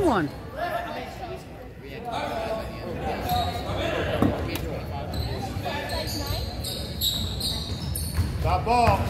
win one. Stop ball.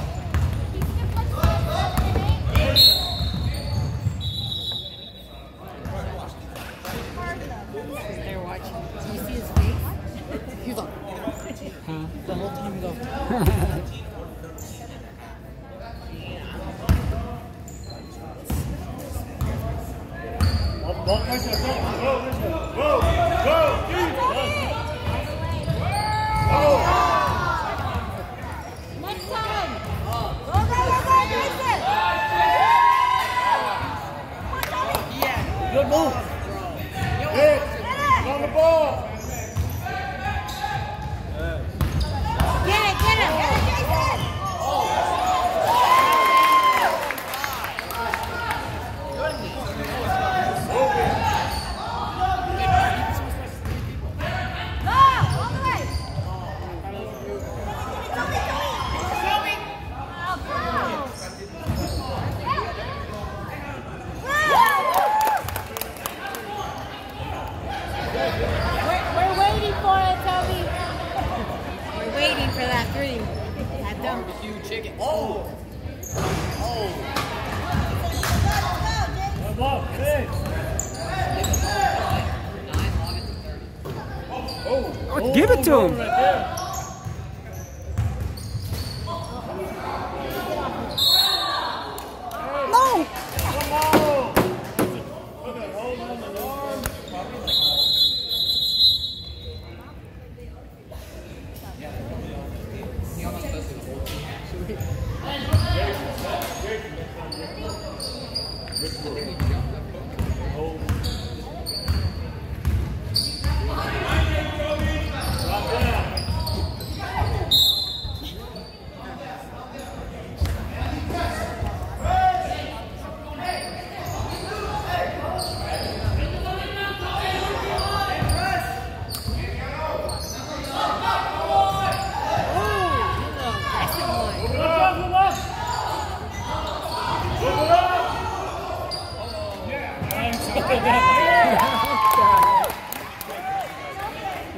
three. I don't. Barbecue chicken. Oh! Oh! Come. Oh, give it to him.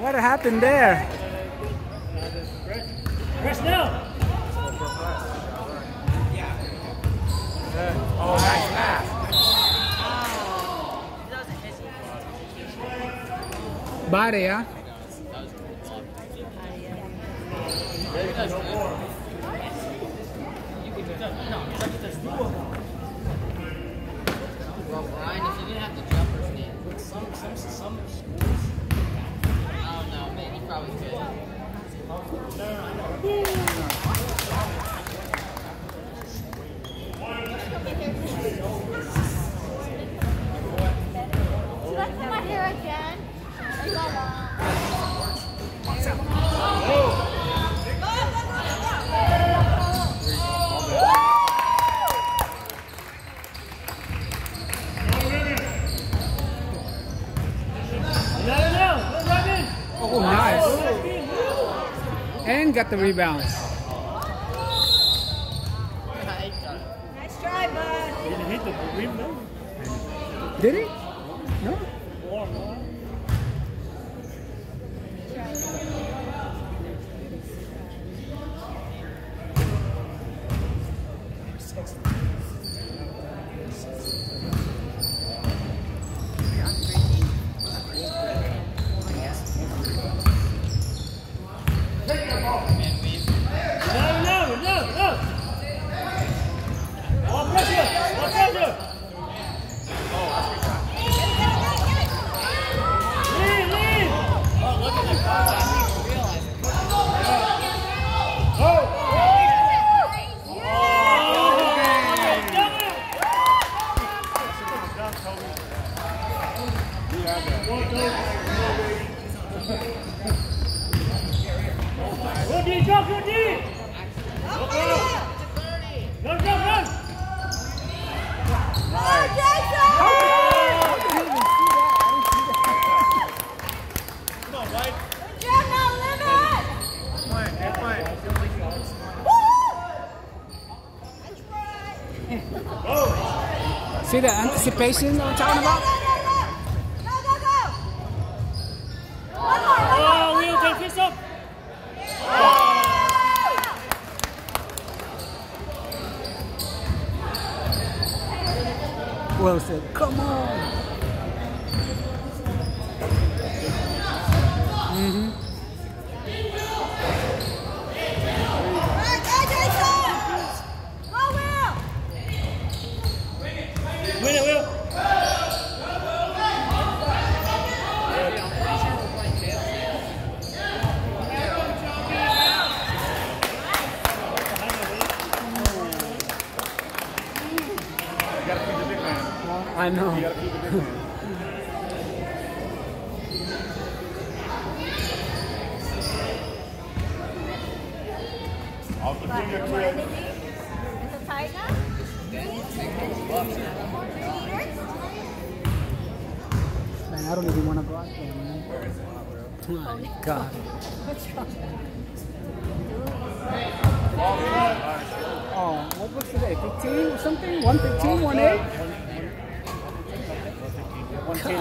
What happened there? Press now! Oh, nice pass. Body, huh? Well, Brian, if you didn't have some, some, some probably good. got the rebound. The anticipation I'm talking about? Oh, wheel, take this up. Will said, come on. I know. Off the finger, Chris. Man, I don't even want to go out there, man. My God. Oh, what was today? 15 or something? 115, 18?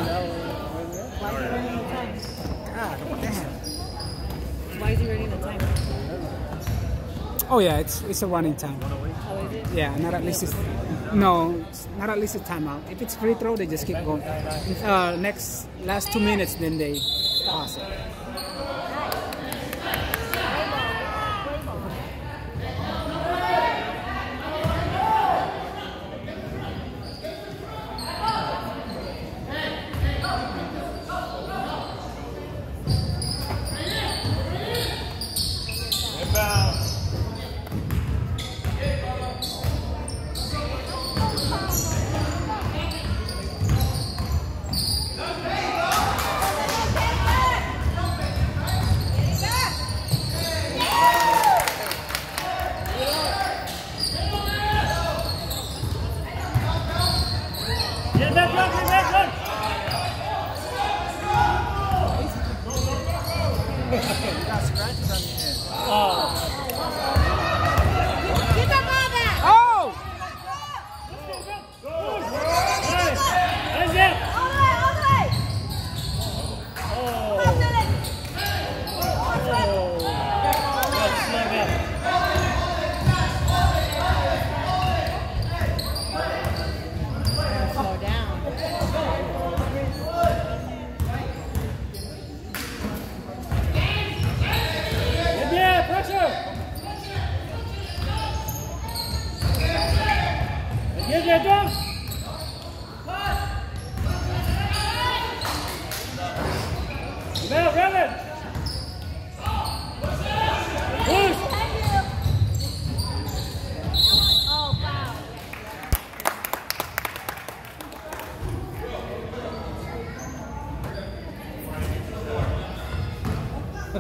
God damn. Why is he running the time? Oh yeah, it's it's a running time. Oh, is it? Yeah, not at least it's no, not at least a timeout. If it's free throw, they just keep going. Uh, next last two minutes, then they pass it.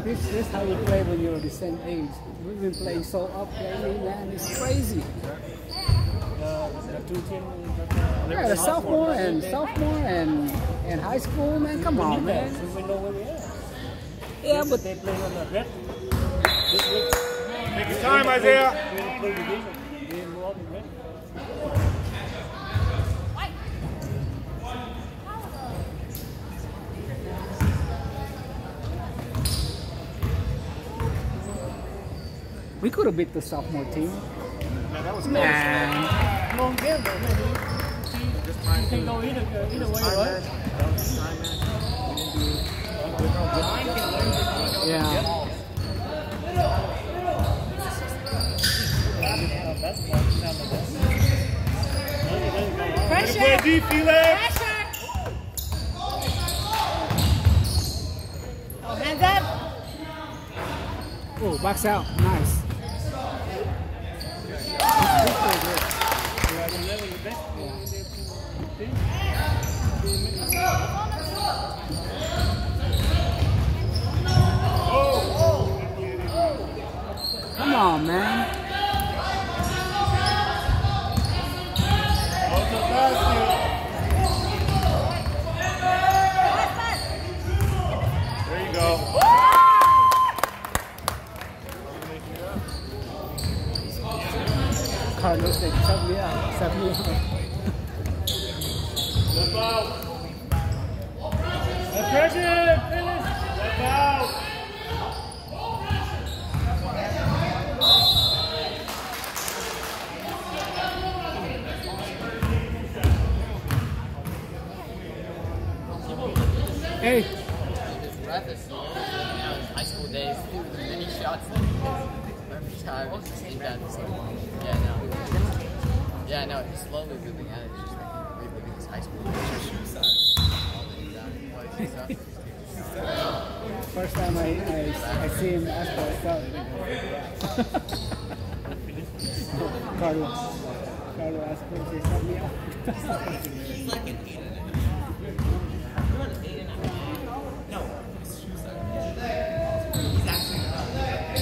This, this is how you play when you're the same age. We've been playing so up lately, man. It's crazy. Yeah, the sophomore and sophomore and and high school, man. Come on, man. We know where we are. Yeah, but They play on the red. Take your time, Isaiah. We don't play division. We didn't go out in red. We could have beat the sophomore team. Man, Long game, though, man. You can go either, either way, right? yeah. Play deep, Felix. Oh, hands up. Oh, box out. Nice. Sub me out. Sub me out. Step out. The pressure. Finish. Step out. Hey, His breath is so, you know, his high school days, many shots that he hits every time. It's just deep down. It's yeah, no. Yeah, no, he's slowly moving out. It's just like reliving his high school days. All the deep down plays and stuff. first time I, I, I see him ask for a. Carlos. Carlos asked for to sub me out.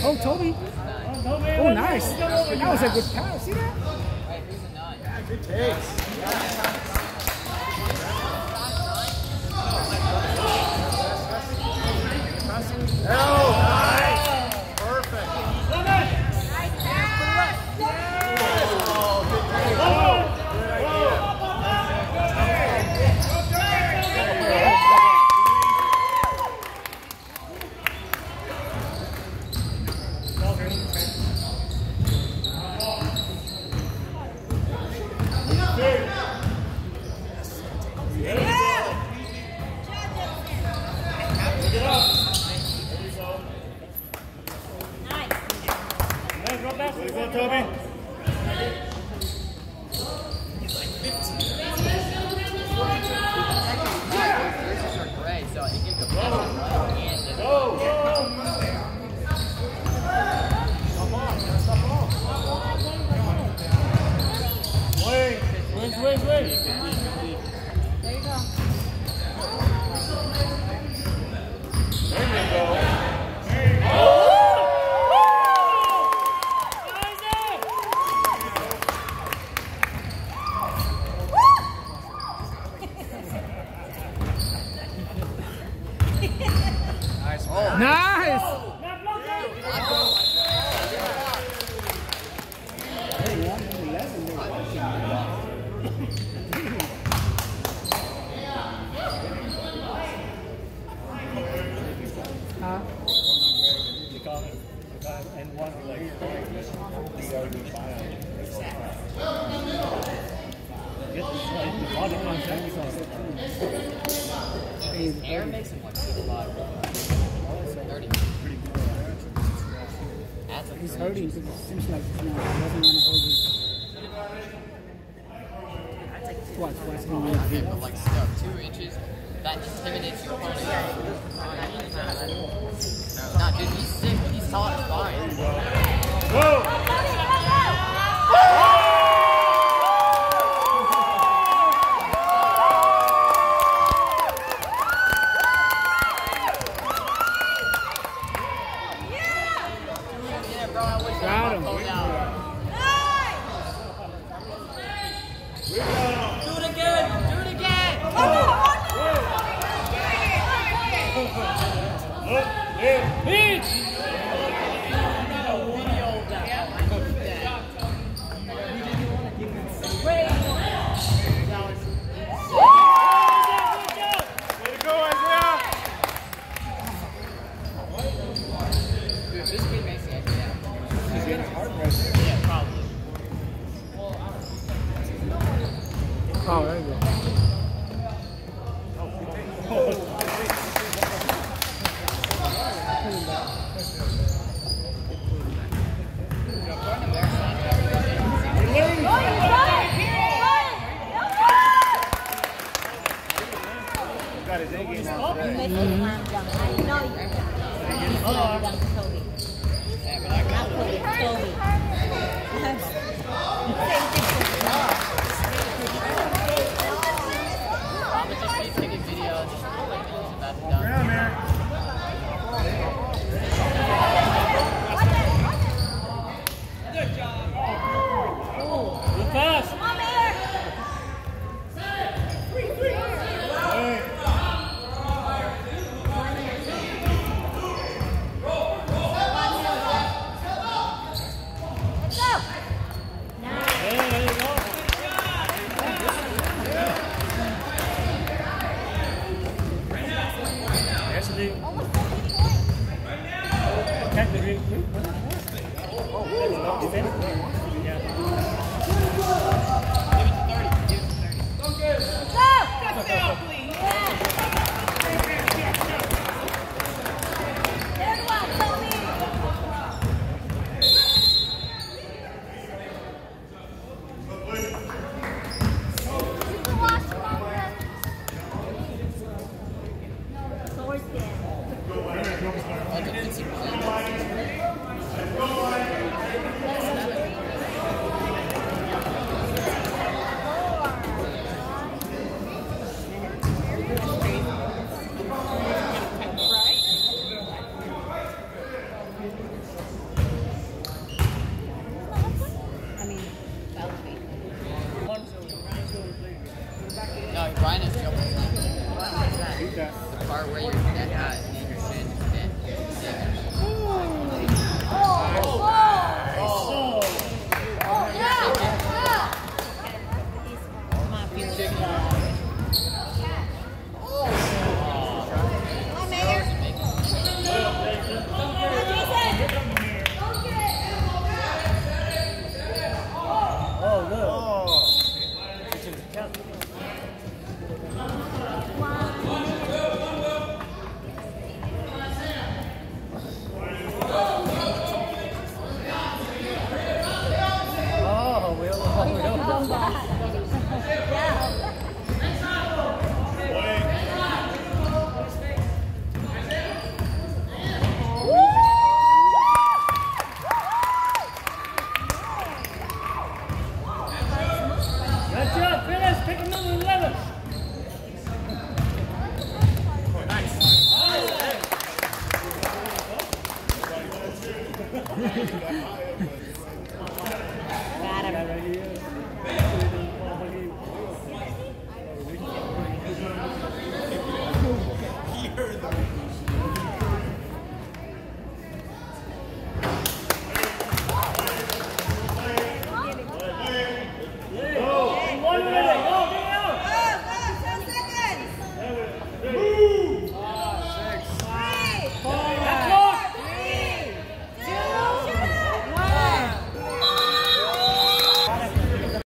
Oh, Toby. Oh, nice. That was a good pass. See that? Wait, who's a air makes him look a lot. He's hurting because it seems like you know, he doesn't want to hold. What? What's he doing? Okay, but like still two inches, that intimidates your opponent. Nah, dude, he's sick. He's tall as fine. Whoa. Yeah, bro, I wish Got him. pulled out. Do it again. Do it again. Way to go, Isaiah. Dude, this kid makes the extra down. Yeah, probably. Oh,